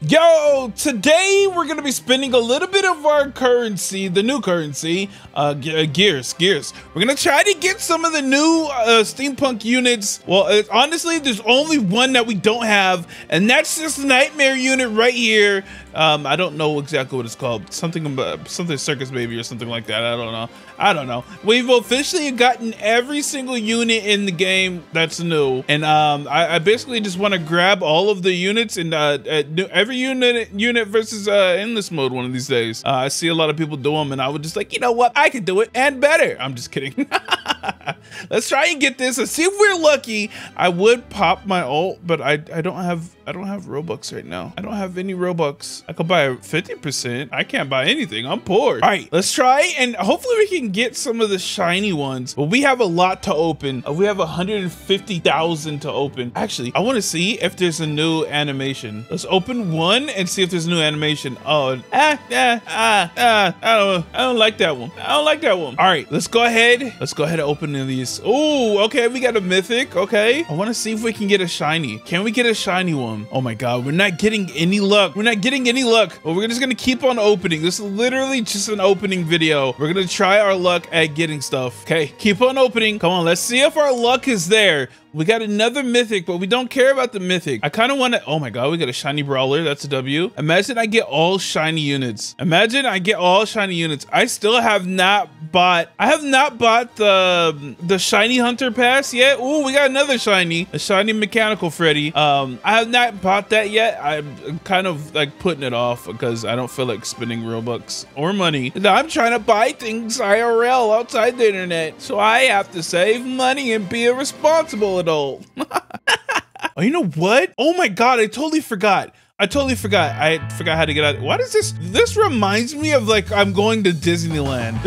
Yo, today we're gonna be spending a little bit of our currency, the new currency, uh, uh, gears, gears. We're gonna try to get some of the new uh, steampunk units. Well, uh, honestly, there's only one that we don't have, and that's this nightmare unit right here. Um, I don't know exactly what it's called. Something something circus baby or something like that. I don't know. I don't know. We've officially gotten every single unit in the game that's new, and um, I, I basically just want to grab all of the units and uh, every unit unit versus uh, endless mode one of these days. Uh, I see a lot of people do them, and I would just like, you know what? I could do it and better. I'm just kidding. Let's try and get this and see if we're lucky. I would pop my ult, but I I don't have I don't have Robux right now. I don't have any Robux. I could buy 50%. I can't buy anything. I'm poor. All right, let's try and hopefully we can get some of the shiny ones. But we have a lot to open. Uh, we have 150,000 to open. Actually, I want to see if there's a new animation. Let's open one and see if there's a new animation. Oh, ah, ah, ah, ah, I don't, I don't like that one. I don't like that one. All right, let's go ahead. Let's go ahead and open these. Oh, okay, we got a mythic. Okay, I want to see if we can get a shiny. Can we get a shiny one? Oh my god, we're not getting any luck. We're not getting any luck. But we're just gonna keep on opening. This is literally just an opening video. We're gonna try our luck at getting stuff. Okay, keep on opening. Come on, let's see if our luck is there. We got another mythic, but we don't care about the mythic. I kind of want to, oh my God, we got a shiny brawler. That's a W. Imagine I get all shiny units. Imagine I get all shiny units. I still have not bought, I have not bought the, the shiny hunter pass yet. Oh, we got another shiny, a shiny mechanical Freddy. Um, I have not bought that yet. I'm kind of like putting it off because I don't feel like spending Robux or money. I'm trying to buy things IRL outside the internet. So I have to save money and be irresponsible adult. oh, you know what? Oh my god, I totally forgot. I totally forgot. I forgot how to get out. What is this? This reminds me of like I'm going to Disneyland.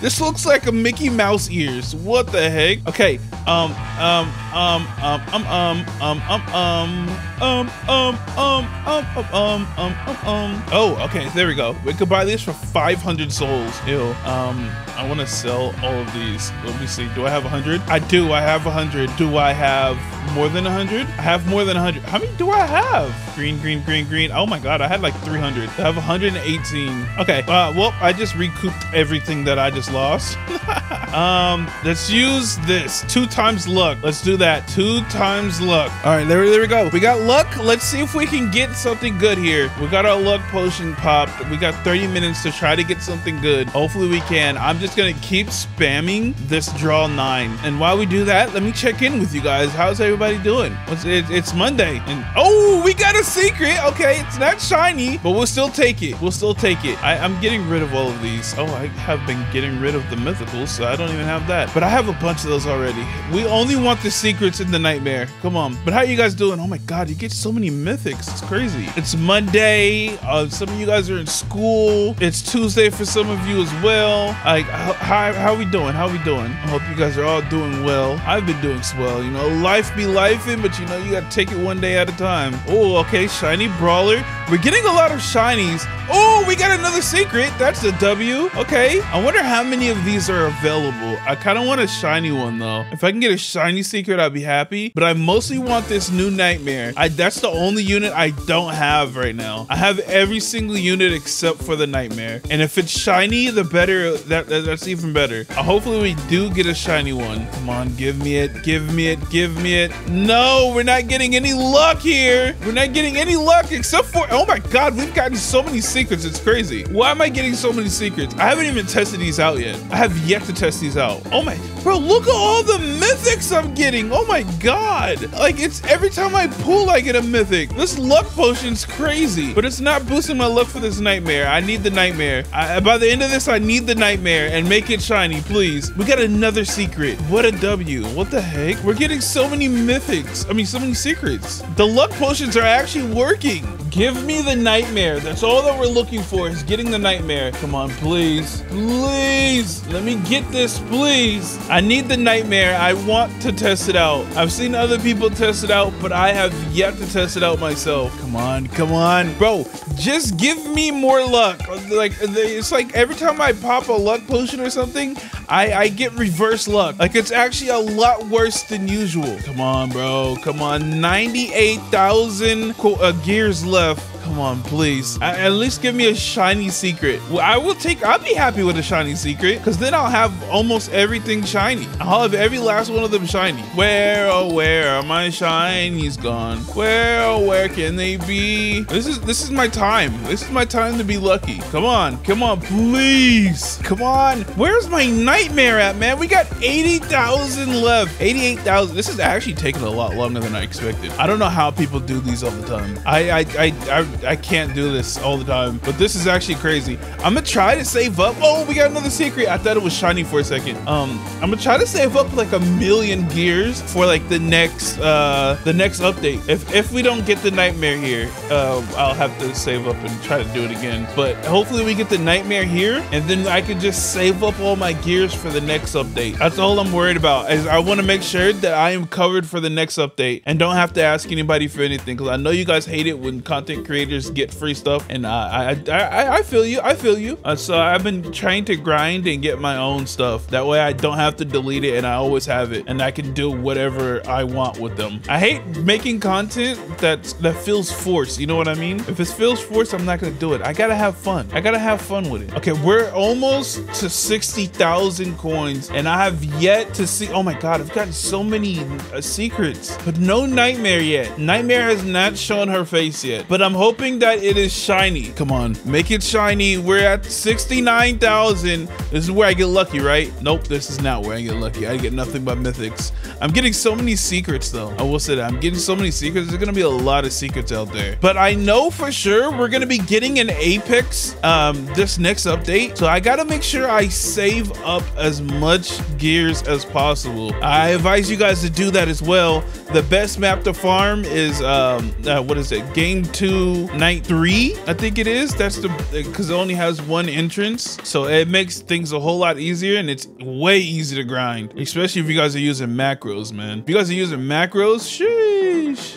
this looks like a Mickey Mouse ears. What the heck? Okay. Um. Um. Um. Um. Um. Um. Um. Um. Um. Um. Um. Um. Um. Um. Um. Um. Oh. Okay. There we go. We could buy these for 500 souls. Ew. Um. I want to sell all of these. Let me see. Do I have 100? I do. I have 100. Do I have more than 100? I have more than 100. How many do I have? Green, green, green, green. Oh my god, I had like 300. I have 118. Okay. Uh, well, I just recouped everything that I just lost. um, let's use this. Two times luck. Let's do that. Two times luck. All right, there, there we go. We got luck. Let's see if we can get something good here. We got our luck potion popped. We got 30 minutes to try to get something good. Hopefully we can. I'm just gonna keep spamming this draw nine. And while we do that, let me check in with you guys. How's everybody doing? It's, it, it's Monday. And oh, we got a secret. Okay, it's not shiny, but we'll still take it. We'll still take it. I, am getting rid of all of these. Oh, I have been getting rid of the mythicals, so I don't even have that. But I have a bunch of those already. We only want the secrets in the nightmare. Come on. But how are you guys doing? Oh my God, you get so many mythics. It's crazy. It's Monday. Uh, some of you guys are in school. It's Tuesday for some of you as well. Like, how, how, are we doing? How we doing? I hope you guys are all doing well. I've been doing swell. You know, life be in, but you know, you got to take it one day at a time. Oh, okay. Shiny Brawler. We're getting a lot of shinies. Oh, we got another secret. That's a W. Okay. I wonder how many of these are available. I kind of want a shiny one though. If I can get a shiny secret, I'd be happy. But I mostly want this new nightmare. I That's the only unit I don't have right now. I have every single unit except for the nightmare. And if it's shiny, the better. That, that That's even better. Uh, hopefully we do get a shiny one. Come on, give me it. Give me it. Give me it. No, we're not getting any luck here. We're not getting any luck except for, oh my God, we've gotten so many secrets secrets. It's crazy. Why am I getting so many secrets? I haven't even tested these out yet. I have yet to test these out. Oh my, bro, look at all the mythics I'm getting. Oh my God. Like it's every time I pull, I get a mythic. This luck potion's crazy, but it's not boosting my luck for this nightmare. I need the nightmare. I, by the end of this, I need the nightmare and make it shiny, please. We got another secret. What a W. What the heck? We're getting so many mythics. I mean, so many secrets. The luck potions are actually working. Give me the nightmare. That's all that we're looking for is getting the nightmare. Come on, please. Please. Let me get this, please. I need the nightmare. I want to test it out. I've seen other people test it out, but I have yet to test it out myself. Come on, come on. Bro, just give me more luck. Like, it's like every time I pop a luck potion or something, I, I get reverse luck. Like, it's actually a lot worse than usual. Come on, bro. Come on. 98,000 uh, gears left left. Come on, please. A- At least give me a shiny secret. I will take, I'll be happy with a shiny secret because then I'll have almost everything shiny. I'll have every last one of them shiny. Where, oh, where are my shinies gone? Where, oh, where can they be? This is, this is my time. This is my time to be lucky. Come on, come on, please. Come on. Where's my nightmare at, man? We got 80,000 left. 88,000. This is actually taking a lot longer than I expected. I don't know how people do these all the time. I, I, I, I, I can't do this all the time, but this is actually crazy. I'm gonna try to save up. Oh, we got another secret. I thought it was shiny for a second. Um, I'm gonna try to save up like a million gears for like the next, uh, the next update. If, if we don't get the nightmare here, uh, I'll have to save up and try to do it again. But hopefully we get the nightmare here and then I can just save up all my gears for the next update. That's all I'm worried about is I want to make sure that I am covered for the next update and don't have to ask anybody for anything because I know you guys hate it when content creators get free stuff and uh, I, I, I, feel you. I feel you. Uh, so I've been trying to grind and get my own stuff. That way I don't have to delete it and I always have it and I can do whatever I want with them. I hate making content that's that feels forced. You know what I mean? If it feels forced, I'm not gonna do it. I gotta have fun. I gotta have fun with it. Okay, we're almost to 60,000 coins and I have yet to see, oh my God, I've gotten so many uh, secrets, but no Nightmare yet. Nightmare has not shown her face yet, but I'm hoping that it is shiny. Come on, make it shiny. We're at 69,000. This is where I get lucky, right? Nope, this is not where I get lucky. I get nothing but mythics. I'm getting so many secrets though. I will say that I'm getting so many secrets. There's gonna be a lot of secrets out there, but I know for sure we're gonna be getting an Apex um, this next update. So I gotta make sure I save up as much gears as possible. I advise you guys to do that as well. The best map to farm is um, uh, what is it? Game two, night three, I think it is. That's the because it only has one entrance, so it makes things a whole lot easier and it's way easy to grind, especially if you guys are using macros, man. If you guys are using macros, sheesh,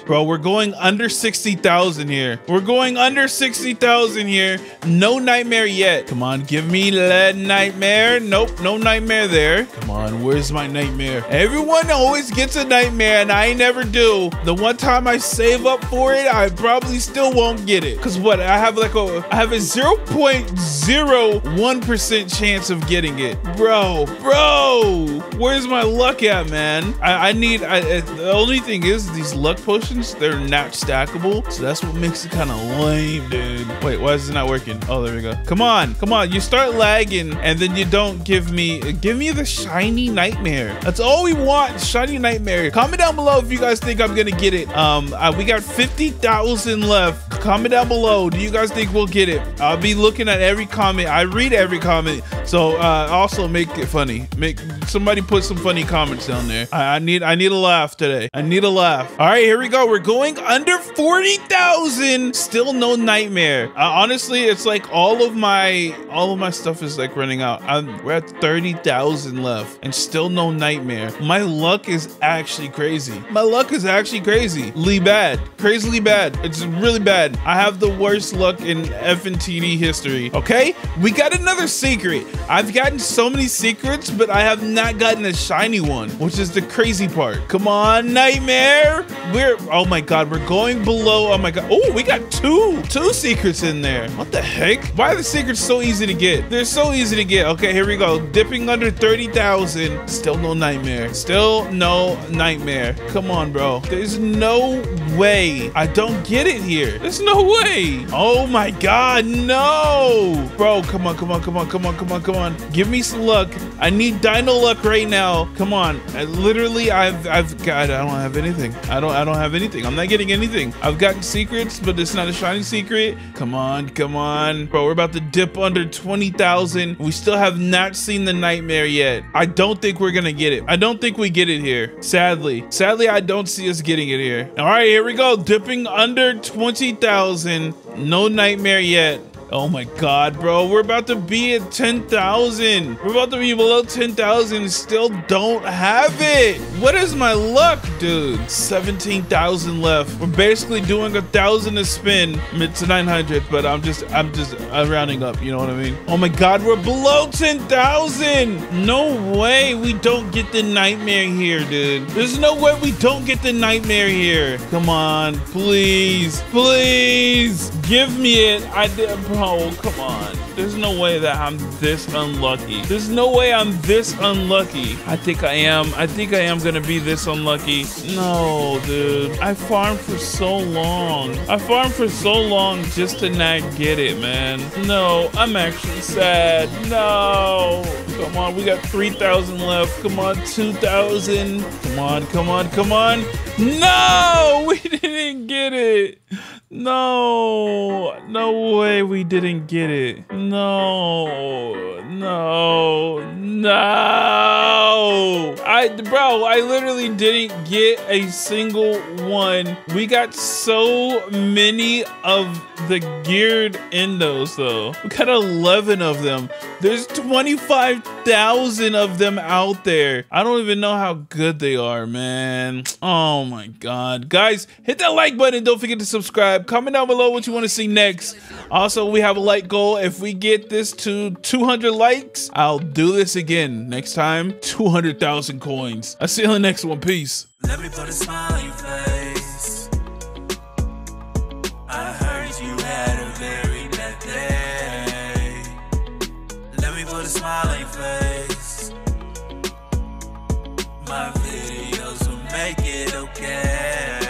bro. We're going under sixty thousand here. We're going under sixty thousand here. No nightmare yet. Come on, give me lead nightmare. Nope, no nightmare there. Come on, where's my nightmare? Everyone always gets a nightmare and I never do. The one time I save up for it, I probably still won't get it. Cause what, I have like a, I have a 0.01% chance of getting it. Bro, bro, where's my luck at, man? I, I need, I, the only thing is these luck potions, they're not stackable. So that's what makes it kind of lame, dude. Wait, why is it not working? Oh, there we go. Come on, come on. You start lagging and then you don't give me, give me the shiny nightmare. That's all we want, shiny nightmare. Comment down below if you guys think I'm gonna get it. Um, uh, we got 50,000 left. Comment down below. Do you guys think we'll get it? I'll be looking at every comment. I read every comment. So uh, also make it funny. Make somebody put some funny comments down there. I, I need I need a laugh today. I need a laugh. All right, here we go. We're going under 40,000. Still no nightmare. Uh, honestly, it's like all of my all of my stuff is like running out. I'm, we're at 30,000 left and still no nightmare. My luck is actually crazy. My luck is actually crazy. Lee bad. Crazily bad. It's really bad. I have the worst luck in FNTD history. Okay? We got another secret. I've gotten so many secrets, but I have not gotten a shiny one, which is the crazy part. Come on, Nightmare. We're, oh my God, we're going below. Oh my God. Oh, we got two, two secrets in there. What the heck? Why are the secrets so easy to get? They're so easy to get. Okay, here we go. Dipping under 30,000. Still no Nightmare. Still no Nightmare. Come on, bro. There's no way I don't get it here. No way. Oh my God, no. Bro, come on, come on, come on, come on, come on, come on. Give me some luck. I need dino luck right now. Come on. I, literally, I've, I've got, I don't have anything. I don't, I don't have anything. I'm not getting anything. I've gotten secrets, but it's not a shiny secret. Come on, come on. Bro, we're about to dip under 20,000. We still have not seen the nightmare yet. I don't think we're gonna get it. I don't think we get it here. Sadly. Sadly, I don't see us getting it here. All right, here we go. Dipping under 20,000. No nightmare yet. Oh my god, bro. We're about to be at 10,000. We're about to be below 10,000 still don't have it. What is my luck, dude? 17,000 left. We're basically doing a thousand to spin. To 900, but I'm just, I'm just I'm rounding up. You know what I mean? Oh my god, we're below 10,000. No way we don't get the nightmare here, dude. There's no way we don't get the nightmare here. Come on, please, please give me it. I did, bro. Come on. There's no way that I'm this unlucky. There's no way I'm this unlucky. I think I am. I think I am gonna be this unlucky. No, dude. I farmed for so long. I farmed for so long just to not get it, man. No, I'm actually sad. No. Come on, we got 3,000 left. Come on, 2,000. Come on, come on, come on. No, we didn't get it. No, no way we didn't get it. No, no, no. I, bro, I literally didn't get a single one. We got so many of the geared endos though. We got 11 of them. There's 25,000 of them out there. I don't even know how good they are, man. Oh my God. Guys, hit that like button. Don't forget to subscribe. Comment down below what you want to see next. Also, we have a like goal. If get this to 200 likes, I'll do this again. Next time, 200,000 coins. I'll see you on the next one. Peace. Let me put a smile on your face. I heard you had a very bad day. Let me put a smile on your face. My videos will make it okay.